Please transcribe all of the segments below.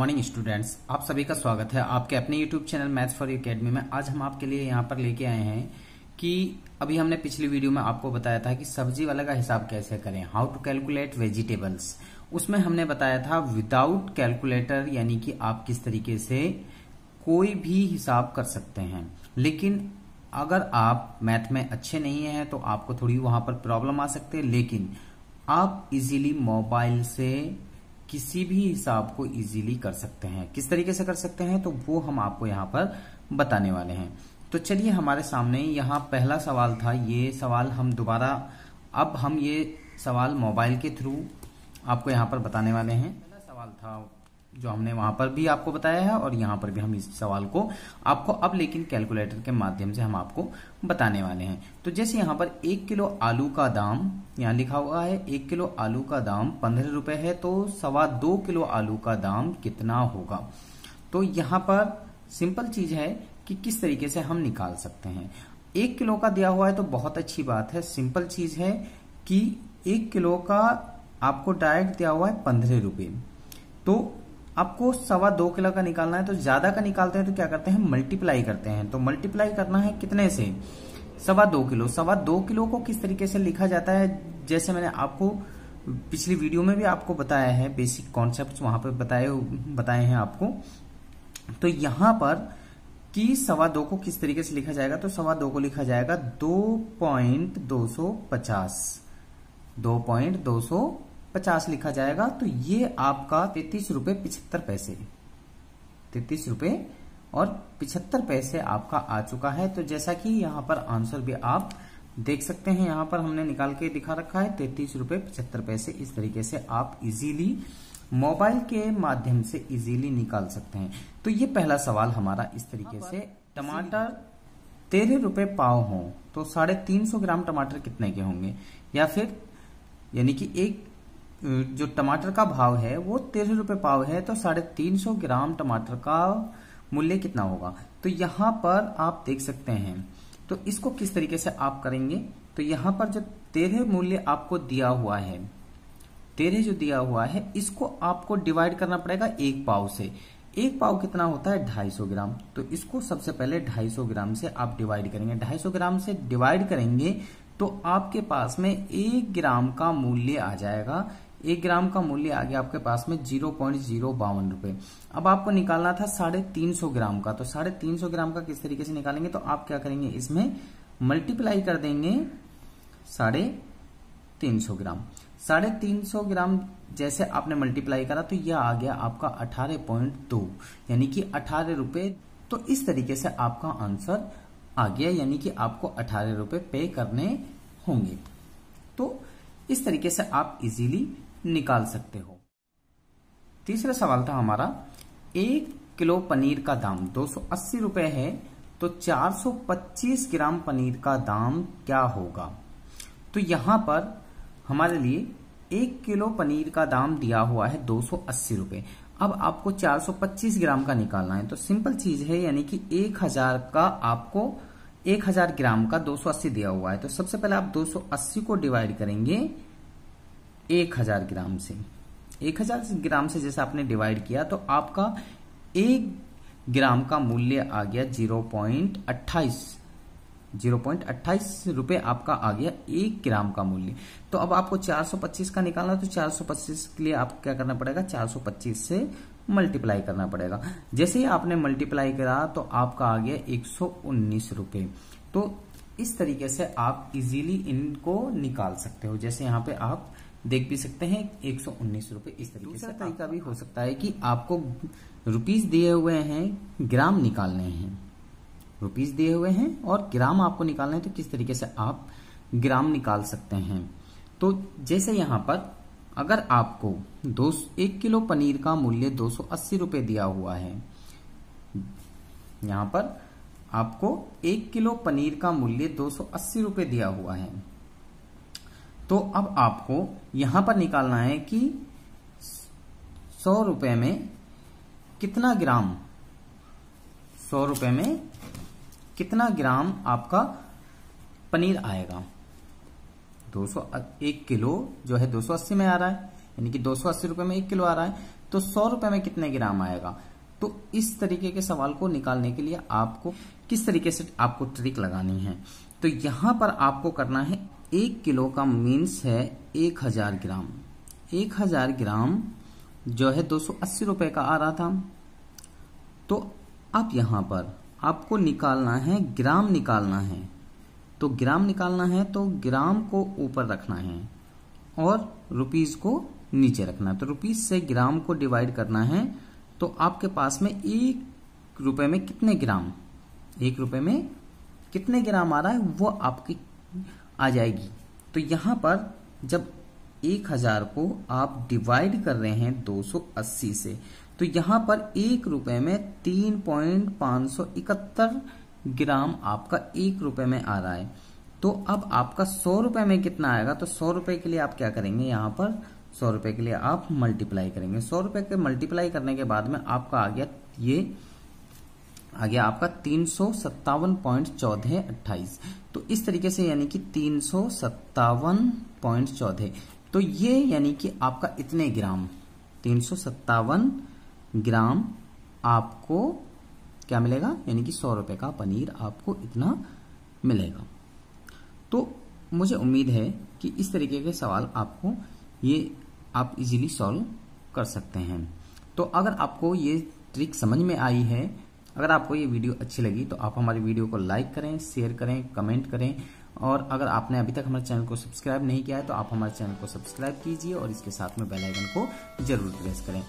Morning students, आप सभी का स्वागत है आपके अपने YouTube channel maths for academy में। आज हम आपके लिए यहाँ पर लेके आए हैं कि अभी हमने पिछली वीडियो में आपको बताया था कि सब्ज़ी वाले का हिसाब कैसे करें हाउ टू कैलकुलेट वेजिटेबल्स उसमें हमने बताया था विदाउट कैलकुलेटर यानी कि आप किस तरीके से कोई भी हिसाब कर सकते हैं। लेकिन अगर आप मैथ में अच्छे नहीं हैं तो आपको थोड़ी वहाँ पर प्रॉब्लम आ सकती है, लेकिन आप इजीली मोबाइल से किसी भी हिसाब को इजीली कर सकते हैं। किस तरीके से कर सकते हैं तो वो हम आपको यहाँ पर बताने वाले हैं। तो चलिए हमारे सामने यहाँ पहला सवाल था, ये सवाल हम दोबारा, अब हम ये सवाल मोबाइल के थ्रू आपको यहाँ पर बताने वाले हैं। पहला सवाल था जो हमने वहाँ पर भी आपको बताया है और यहाँ पर भी हम इस सवाल को आपको अब लेकिन कैलकुलेटर के माध्यम से हम आपको बताने वाले हैं। तो जैसे यहाँ पर एक किलो आलू का दाम, यहाँ लिखा हुआ है, एक किलो आलू का दाम पंद्रह रुपए है तो सवा दो किलो आलू का दाम कितना होगा? तो यहाँ पर सिंपल चीज़ है कि किस तरीके से हम निकाल सकते हैं। एक किलो का दिया हुआ है तो बहुत अच्छी बात है। सिंपल चीज़ है कि एक किलो का आपको डायरेक्ट दिया हुआ है पंद्रह रुपए। तो आपको सवा दो किलो का निकालना है तो ज़्यादा का निकालते हैं तो क्या करते हैं? मल्टीप्लाई करते हैं। तो मल्टीप्लाई करना है कितने से? सवा दो किलो। सवा दो किलो को किस तरीके से लिखा जाता है? जैसे मैंने आपको पिछली वीडियो में भी आपको बताया है बेसिक कॉन्सेप्ट वहाँ पर बताए बताए हैं आपको। तो यहाँ पर कि सवा दो को किस तरीके से लिखा जाएगा? तो सवा दो को लिखा जाएगा दो पॉइंट दो सौ पचास। दो पॉइंट दो सौ पचास लिखा जाएगा तो ये आपका तैतीस रुपए पिछहत्तर पैसे। तैतीस रुपए और पिछहत्तर पैसे आपका आ चुका है। तो जैसा कि यहाँ पर आंसर भी आप देख सकते हैं यहाँ पर हमने निकाल के दिखा रखा है तैतीस रुपए पिछहत्तर पैसे। इस तरीके से आप इजीली मोबाइल के माध्यम से इजीली निकाल सकते हैं। तो ये पहला सवाल हमारा इस तरीके से। टमाटर तेरह रुपए पाव हो तो साढ़े तीन सौ ग्राम टमाटर कितने के होंगे? या फिर यानी कि एक जो टमाटर का भाव है, वो तेरह रुपए पाव है तो साढ़े तीन सौ ग्राम टमाटर का मूल्य कितना होगा? तो यहाँ पर आप देख सकते हैं। तो इसको किस तरीके से आप करेंगे? तो यहाँ पर जो तेरह मूल्य आपको दिया हुआ है, तेरह जो दिया हुआ है, इसको आपको डिवाइड करना पड़ेगा एक पाव से। एक पाव कितना होता है? ढाई सौ ग्राम। तो इसको सबसे पहले ढाई सौ ग्राम से आप डिवाइड करेंगे। ढाई सौ ग्राम से डिवाइड करेंगे तो आपके पास में एक ग्राम का मूल्य आ जाएगा। एक ग्राम का मूल्य आ गया आपके पास में ज़ीरो पॉइंट ज़ीरो बावन रुपए। अब आपको निकालना था साढ़े तीन सौ ग्राम का तो साढ़े तीन सौ ग्राम का किस तरीके से निकालेंगे? तो आप क्या करेंगे, इसमें मल्टीप्लाई कर देंगे साढ़े तीन सौ ग्राम। साढ़े तीन सौ ग्राम जैसे आपने मल्टीप्लाई करा तो यह आ गया आपका अठारह पॉइंट दो, यानी कि अठारह रुपए। तो इस तरीके से आपका आंसर आ गया, यानी कि आपको अठारह रुपए पे करने होंगे। तो इस तरीके से आप इजीली निकाल सकते हो। तीसरा सवाल था हमारा, एक किलो पनीर का दाम दो सौ रुपए है तो 425 ग्राम पनीर का दाम क्या होगा? तो यहाँ पर हमारे लिए एक किलो पनीर का दाम दिया हुआ है दो सौ अस्सी रुपए। अब आपको 425 ग्राम का निकालना है तो सिंपल चीज़ है, यानी कि एक हज़ार का आपको एक हज़ार ग्राम का 280 दिया हुआ है। तो सबसे पहले आप 280 को डिवाइड करेंगे एक हज़ार ग्राम से। एक हज़ार ग्राम से जैसे आपने डिवाइड किया तो आपका एक ग्राम का मूल्य आ गया ज़ीरो पॉइंट अट्ठाईस। ज़ीरो पॉइंट अट्ठाईस रुपए आपका आ गया एक ग्राम का मूल्य। तो अब आपको 425 का निकालना तो 425 के लिए आपको क्या करना पड़ेगा? 425 से मल्टीप्लाई करना पड़ेगा। जैसे ही आपने मल्टीप्लाई करा तो आपका आ गया एक सौ उन्नीस रुपए तो इस तरीके से आप इजीली इनको निकाल सकते हो। जैसे यहाँ पे आप देख भी सकते हैं एक सौ उन्नीस रुपए इस तरीके से तरीका भी हो सकता है कि आपको रुपीस दिए हुए हैं ग्राम निकालने हैं। रुपीस दिए हुए हैं और ग्राम आपको निकालना है तो किस तरीके से आप ग्राम निकाल सकते हैं? तो जैसे यहाँ पर अगर आपको दो एक किलो पनीर का मूल्य दो सौ अस्सी रुपए दिया हुआ है यहाँ पर आपको एक किलो पनीर का मूल्य दो सौ अस्सी दिया हुआ है। तो अब आपको यहाँ पर निकालना है कि सौ रुपए में कितना ग्राम, सौ रुपए में कितना ग्राम आपका पनीर आएगा। दो सौ एक किलो जो है दो सौ अस्सी में आ रहा है, यानी कि दो सौ अस्सी रुपए में एक किलो आ रहा है तो सौ रुपए में कितने ग्राम आएगा? तो इस तरीके के सवाल को निकालने के लिए आपको किस तरीके से आपको ट्रिक लगानी है? तो यहाँ पर आपको करना है एक किलो का मीन्स है एक हज़ार ग्राम। एक हज़ार ग्राम जो है दो सौ अस्सी रुपए का आ रहा था। तो अब यहाँ पर आपको निकालना है, ग्राम निकालना है। तो ग्राम निकालना है तो ग्राम को ऊपर रखना है और रुपीज़ को नीचे रखना है। तो रुपीज़ से ग्राम को डिवाइड करना है तो आपके पास में एक रुपए में कितने ग्राम? एक रुपए में कितने ग्राम आ रहा है? वो आपकी आ जाएगी। तो यहाँ पर जब एक हज़ार को आप डिवाइड कर रहे हैं 280 से तो यहाँ पर एक रुपए में तीन पॉइंट पाँच सौ इकहत्तर ग्राम आपका एक रुपए में आ रहा है। तो अब आपका सौ रुपए में कितना आएगा? तो सौ रुपए के लिए आप क्या करेंगे? यहाँ पर सौ रुपए के लिए आप मल्टीप्लाई करेंगे। सौ रुपए के मल्टीप्लाई करने के बाद में आपका आ गया ये आ गया आपका तीन सौ सत्तावन पॉइंट चौदह अट्ठाईस। तो इस तरीके से यानी कि तीन सौ सत्तावन पॉइंट चौदह। तो ये यानी कि आपका इतने ग्राम, तीन सौ सत्तावन ग्राम आपको क्या मिलेगा? यानी कि सौ रुपए का पनीर आपको इतना मिलेगा। तो मुझे उम्मीद है कि इस तरीके के सवाल आपको ये आप इजीली सॉल्व कर सकते हैं। तो अगर आपको ये ट्रिक समझ में आई है अगर आपको ये वीडियो अच्छी लगी तो आप हमारी वीडियो को लाइक करें शेयर करें कमेंट करें। और अगर आपने अभी तक हमारे चैनल को सब्सक्राइब नहीं किया है तो आप हमारे चैनल को सब्सक्राइब कीजिए और इसके साथ में बेल आइकन को ज़रूर प्रेस करें।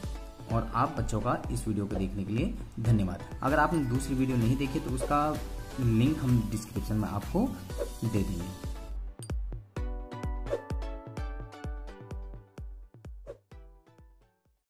और आप बच्चों का इस वीडियो को देखने के लिए धन्यवाद। अगर आपने दूसरी वीडियो नहीं देखी तो उसका लिंक हम डिस्क्रिप्शन में आपको दे देंगे।